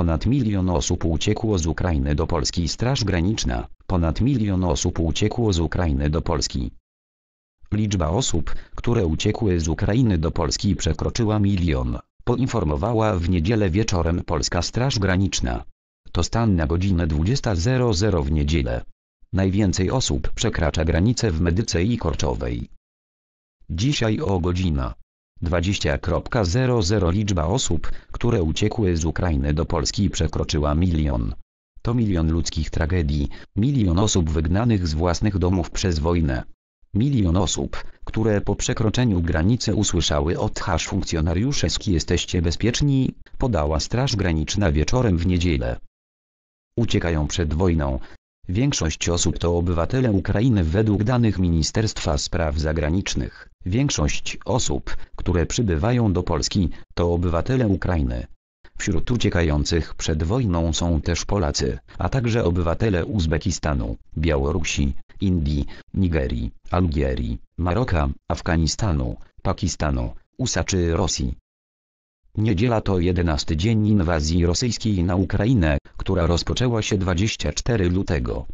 Ponad milion osób uciekło z Ukrainy do Polski. Straż Graniczna. Ponad milion osób uciekło z Ukrainy do Polski. Liczba osób, które uciekły z Ukrainy do Polski przekroczyła milion, poinformowała w niedzielę wieczorem Polska Straż Graniczna. To stan na godzinę 20.00 w niedzielę. Najwięcej osób przekracza granicę w Medyce i Korczowej. Dzisiaj o godzina 20.00 liczba osób, które uciekły z Ukrainy do Polski przekroczyła milion. To milion ludzkich tragedii, milion osób wygnanych z własnych domów przez wojnę. Milion osób, które po przekroczeniu granicy usłyszały od hasz funkcjonariusze jesteście bezpieczni, podała Straż Graniczna wieczorem w niedzielę. Uciekają przed wojną. Większość osób to obywatele Ukrainy według danych Ministerstwa Spraw Zagranicznych. Większość osób, które przybywają do Polski, to obywatele Ukrainy. Wśród uciekających przed wojną są też Polacy, a także obywatele Uzbekistanu, Białorusi, Indii, Nigerii, Algierii, Maroka, Afganistanu, Pakistanu, USA czy Rosji. Niedziela to 11 dzień inwazji rosyjskiej na Ukrainę, która rozpoczęła się 24 lutego.